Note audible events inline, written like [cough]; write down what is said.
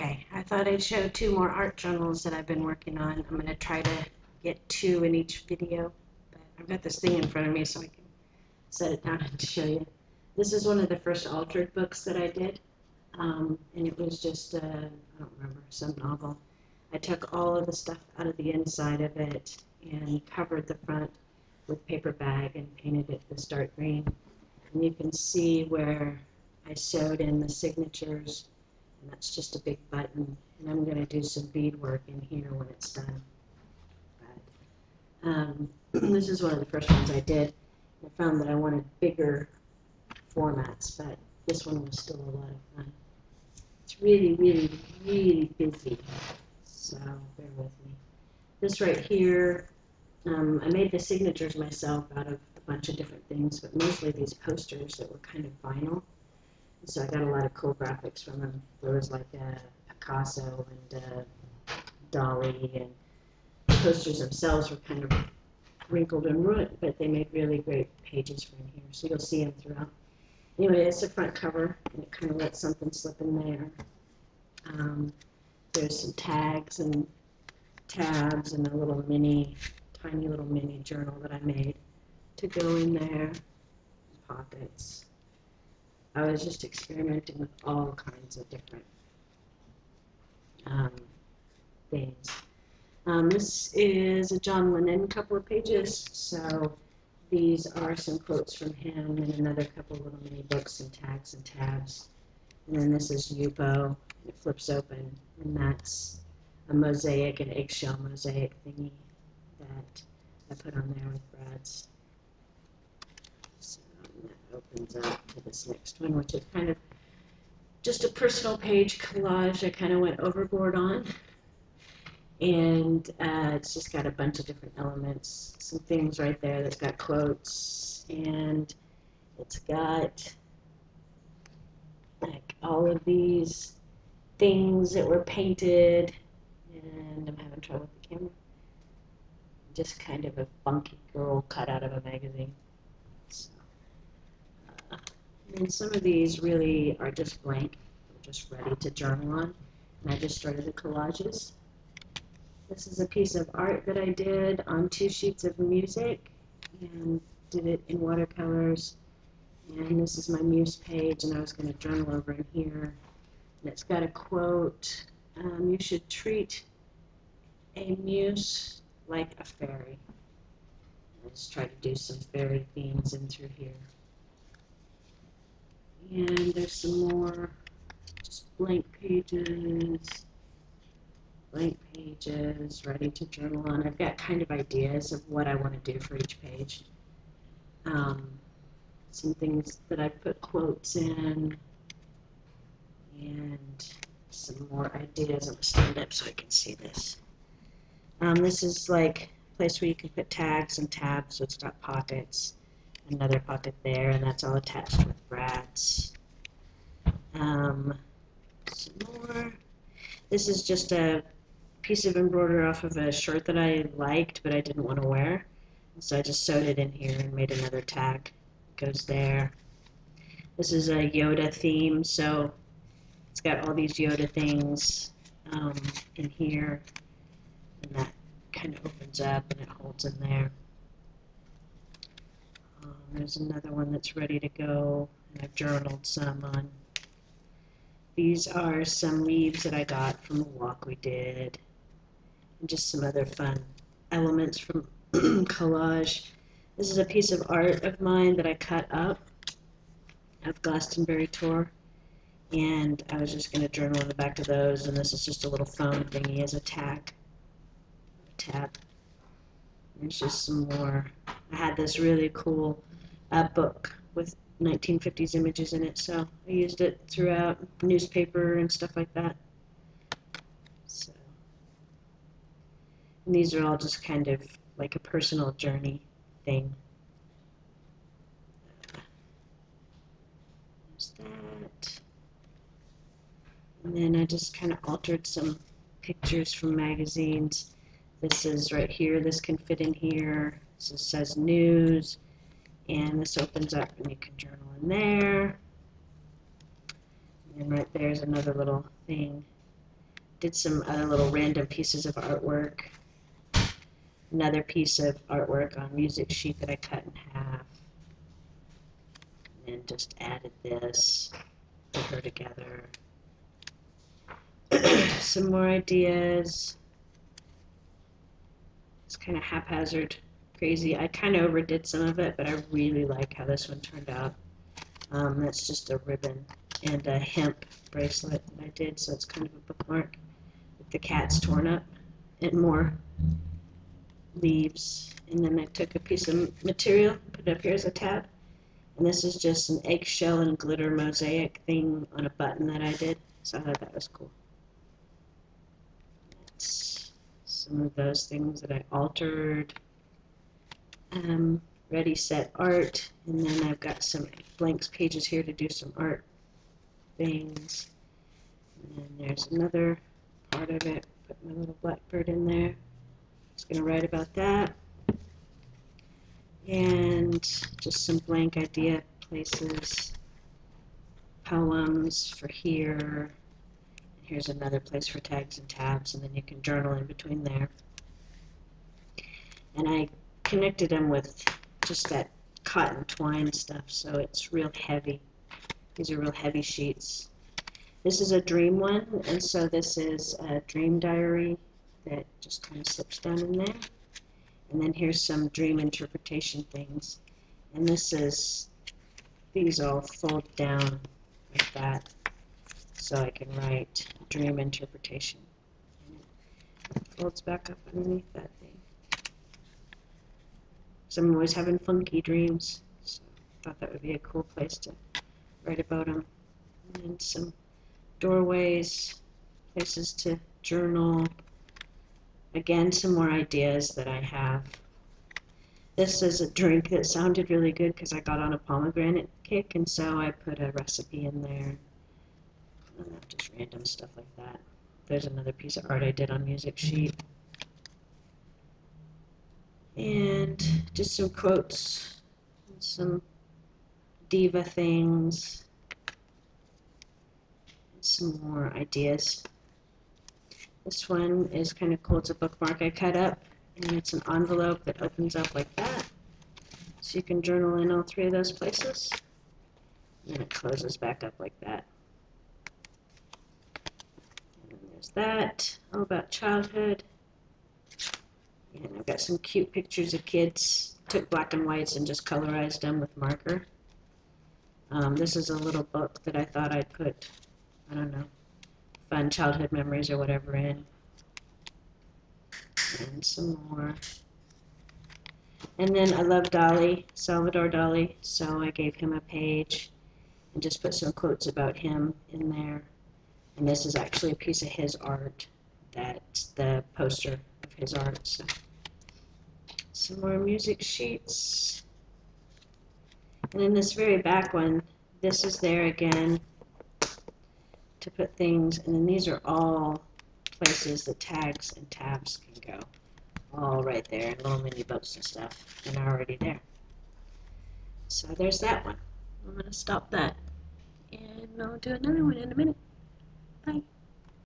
Okay, I thought I'd show two more art journals that I've been working on. I'm gonna try to get two in each video, but I've got this thing in front of me so I can set it down [laughs] and show you. This is one of the first altered books that I did, um, and it was just, uh, I don't remember, some novel. I took all of the stuff out of the inside of it and covered the front with paper bag and painted it this dark green. And you can see where I sewed in the signatures and that's just a big button. And I'm going to do some beadwork in here when it's done. But, um, [clears throat] this is one of the first ones I did. I found that I wanted bigger formats, but this one was still a lot of fun. It's really, really, really busy, so bear with me. This right here, um, I made the signatures myself out of a bunch of different things, but mostly these posters that were kind of vinyl. So I got a lot of cool graphics from them. There was like a Picasso and uh, Dali, and the posters themselves were kind of wrinkled and ruined, but they made really great pages for in here. So you'll see them throughout. Anyway, it's the front cover, and it kind of lets something slip in there. Um, there's some tags and tabs and a little mini, tiny little mini journal that I made to go in there. Pockets. I was just experimenting with all kinds of different um, things. Um, this is a John Lennon couple of pages, so these are some quotes from him and another couple of little mini books and tags and tabs. And then this is Yupo. It flips open, and that's a mosaic, an eggshell mosaic thingy that I put on there with brads opens up to this next one, which is kind of just a personal page collage I kind of went overboard on. And uh, it's just got a bunch of different elements. Some things right there that's got quotes, and it's got like all of these things that were painted. And I'm having trouble with the camera. Just kind of a funky girl cut out of a magazine. And some of these really are just blank, just ready to journal on. And I just started the collages. This is a piece of art that I did on two sheets of music and did it in watercolors. And this is my muse page, and I was going to journal over in here. And it's got a quote, um, you should treat a muse like a fairy. Let's try to do some fairy themes in through here. And there's some more just blank pages, blank pages, ready to journal on. I've got kind of ideas of what I want to do for each page. Um, some things that I put quotes in, and some more ideas. I'm stand up so I can see this. Um, this is like a place where you can put tags and tabs, so it's got pockets another pocket there, and that's all attached with brads. Um, some more. This is just a piece of embroidery off of a shirt that I liked, but I didn't want to wear. So I just sewed it in here and made another tag. It goes there. This is a Yoda theme, so it's got all these Yoda things um, in here, and that kind of opens up and it holds in there. Um, there's another one that's ready to go, and I've journaled some on. These are some leaves that I got from a walk we did, and just some other fun elements from [clears throat] collage. This is a piece of art of mine that I cut up of Glastonbury Tor, and I was just going to journal in the back of those, and this is just a little foam thingy as a tag, tab. There's just some more I had this really cool uh, book with 1950s images in it, so I used it throughout newspaper and stuff like that. So, and these are all just kind of like a personal journey thing. There's that. And then I just kind of altered some pictures from magazines. This is right here. This can fit in here. This says news, and this opens up and you can journal in there. And right there's another little thing did some other little random pieces of artwork. Another piece of artwork on music sheet that I cut in half. And just added this, put her together. [clears throat] some more ideas. It's kind of haphazard, crazy. I kind of overdid some of it, but I really like how this one turned out. Um, that's just a ribbon and a hemp bracelet that I did, so it's kind of a bookmark the cats torn up and more leaves. And then I took a piece of material, put it up here as a tab, and this is just an eggshell and glitter mosaic thing on a button that I did, so I thought that was cool. That's some of those things that I altered. Um, ready set art and then I've got some blanks pages here to do some art things. And there's another part of it put my little blackbird in there. Just gonna write about that. And just some blank idea places poems for here. Here's another place for tags and tabs and then you can journal in between there. And I connected them with just that cotton twine stuff, so it's real heavy. These are real heavy sheets. This is a dream one, and so this is a dream diary that just kind of slips down in there. And then here's some dream interpretation things. And this is, these all fold down like that, so I can write dream interpretation. And it folds back up underneath that. So I'm always having funky dreams. So I thought that would be a cool place to write about them. And some doorways, places to journal. Again, some more ideas that I have. This is a drink that sounded really good because I got on a pomegranate kick, and so I put a recipe in there. And just random stuff like that. There's another piece of art I did on music sheet and just some quotes, some diva things, some more ideas. This one is kind of cool. It's a bookmark I cut up, and it's an envelope that opens up like that. So you can journal in all three of those places. And it closes back up like that. And then there's that, all about childhood. And I've got some cute pictures of kids. Took black and whites and just colorized them with marker. Um, this is a little book that I thought I'd put, I don't know, fun childhood memories or whatever in. And some more. And then I love Dali, Salvador Dali, so I gave him a page and just put some quotes about him in there. And this is actually a piece of his art. That's the poster of his art. So. Some more music sheets. And in this very back one, this is there again to put things, and then these are all places the tags and tabs can go. All right there, little mini boats and stuff, and already there. So there's that one. I'm going to stop that, and I'll do another one in a minute. Bye.